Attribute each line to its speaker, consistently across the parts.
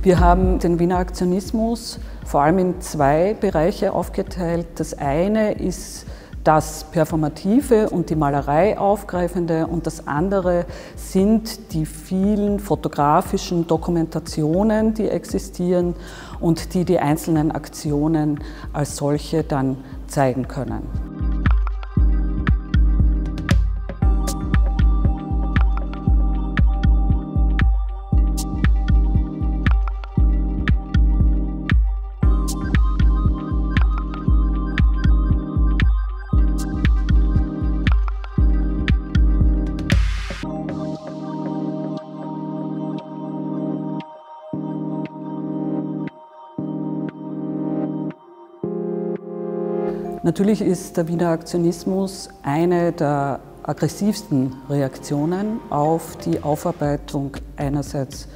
Speaker 1: Wir haben den Wiener Aktionismus vor allem in zwei Bereiche aufgeteilt. Das eine ist das Performative und die Malerei aufgreifende und das andere sind die vielen fotografischen Dokumentationen, die existieren und die die einzelnen Aktionen als solche dann zeigen können. Natürlich ist der Wiener Aktionismus eine der aggressivsten Reaktionen auf die Aufarbeitung einerseits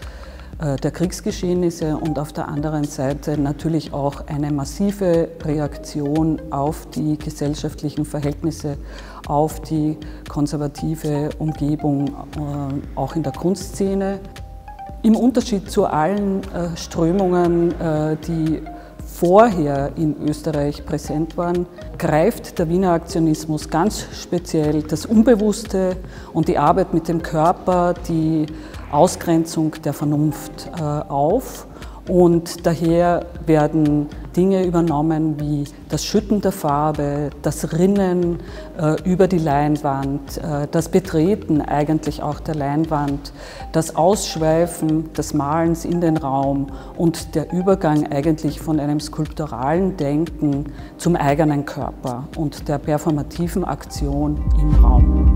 Speaker 1: äh, der Kriegsgeschehnisse und auf der anderen Seite natürlich auch eine massive Reaktion auf die gesellschaftlichen Verhältnisse, auf die konservative Umgebung, äh, auch in der Kunstszene. Im Unterschied zu allen äh, Strömungen, die vorher in Österreich präsent waren, greift der Wiener Aktionismus ganz speziell das Unbewusste und die Arbeit mit dem Körper, die Ausgrenzung der Vernunft äh, auf. Und daher werden Dinge übernommen wie das Schütten der Farbe, das Rinnen äh, über die Leinwand, äh, das Betreten eigentlich auch der Leinwand, das Ausschweifen des Malens in den Raum und der Übergang eigentlich von einem skulpturalen Denken zum eigenen Körper und der performativen Aktion im Raum.